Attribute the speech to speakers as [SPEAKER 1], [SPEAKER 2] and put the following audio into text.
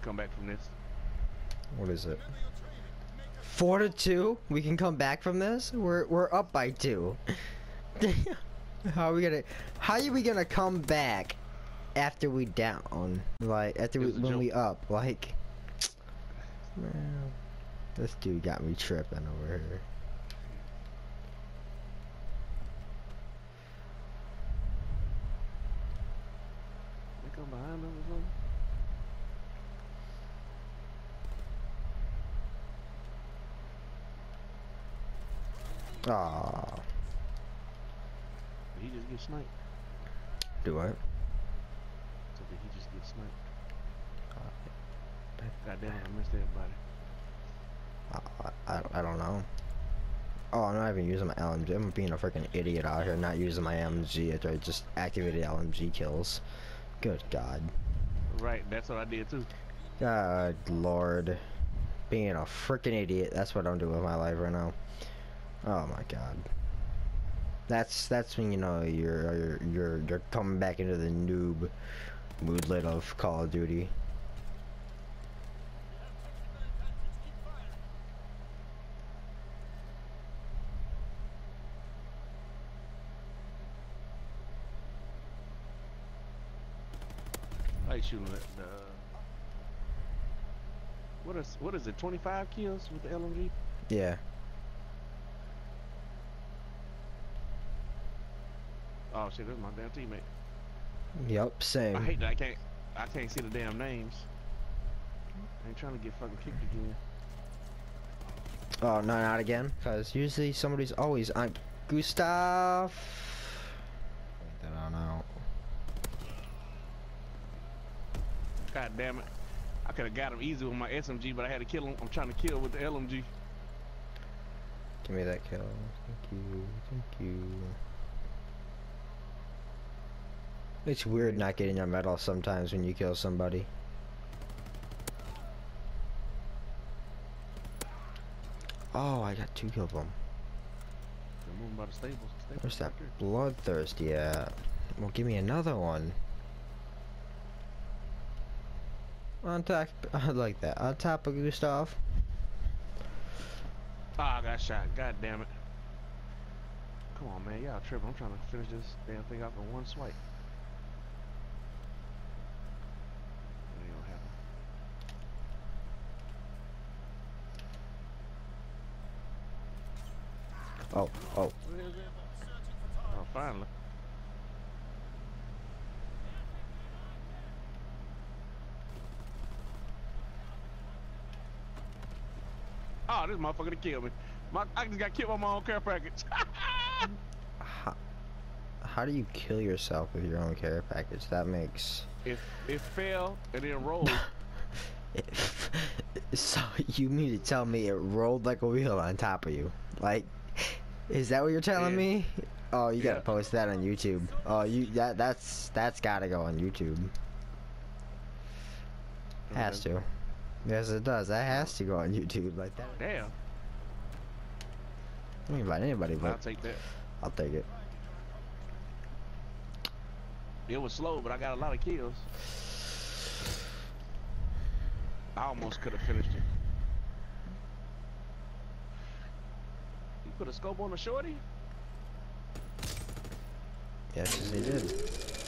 [SPEAKER 1] We can come back from this.
[SPEAKER 2] What is it? Four to two? We can come back from this? We're we're up by two. how are we gonna how are we gonna come back after we down? Like after we,
[SPEAKER 1] It was a
[SPEAKER 2] when we up, like man, this dude got me tripping over here.
[SPEAKER 1] They come behind us or something.
[SPEAKER 2] Aw,
[SPEAKER 1] Did he just get sniped?
[SPEAKER 2] do it.
[SPEAKER 1] So did he just get sniped? God damn it, I missed everybody.
[SPEAKER 2] I, I, I don't know. Oh, I'm not even using my LMG. I'm being a freaking idiot out here, not using my LMG after I just activated LMG kills. Good God.
[SPEAKER 1] Right, that's what I did too.
[SPEAKER 2] God Lord. Being a freaking idiot. That's what I'm doing with my life right now. Oh my God. That's that's when you know you're you're you're, you're coming back into the noob moodlet of Call of Duty.
[SPEAKER 1] I shooting at the. What is what is it? 25 kills with the LMG?
[SPEAKER 2] Yeah.
[SPEAKER 1] Oh shit, that's my damn teammate.
[SPEAKER 2] Yup. Same.
[SPEAKER 1] I hate that I can't I can't see the damn names. I ain't trying to get fucking kicked again.
[SPEAKER 2] Oh, no, not again. Because usually somebody's always on Gustav. Then I don't.
[SPEAKER 1] God damn it. I could have got him easy with my SMG, but I had to kill him. I'm trying to kill with the LMG.
[SPEAKER 2] Give me that kill. Thank you. Thank you. It's weird not getting your medal sometimes when you kill somebody. Oh, I got two of them.
[SPEAKER 1] They're moving by the stables. The stables
[SPEAKER 2] Where's that
[SPEAKER 1] right
[SPEAKER 2] bloodthirsty at? Well, give me another one. On top, I like that. On top of Gustav.
[SPEAKER 1] Ah, I got shot. God damn it. Come on, man. Y'all tripping. I'm trying to finish this damn thing off in one swipe. That ain't gonna happen.
[SPEAKER 2] Oh, oh.
[SPEAKER 1] It? Oh, finally. Oh, this motherfucker to kill me. My, I just got killed by my own care package.
[SPEAKER 2] How, how do you kill yourself with your own care package? That makes...
[SPEAKER 1] it, it fell and then rolled.
[SPEAKER 2] so you mean to tell me it rolled like a wheel on top of you? Like, is that what you're telling
[SPEAKER 1] Yeah.
[SPEAKER 2] me? Oh, you gotta post that on YouTube. Oh, you that that's that's gotta go on YouTube. Has mm-hmm. to. Yes, it does. That has to go on YouTube like that.
[SPEAKER 1] Damn.
[SPEAKER 2] I don't invite anybody,
[SPEAKER 1] I'll take that.
[SPEAKER 2] I'll take it.
[SPEAKER 1] It was slow, but I got a lot of kills. I almost could have finished it. Put a scope on the shorty?
[SPEAKER 2] Yes, he did.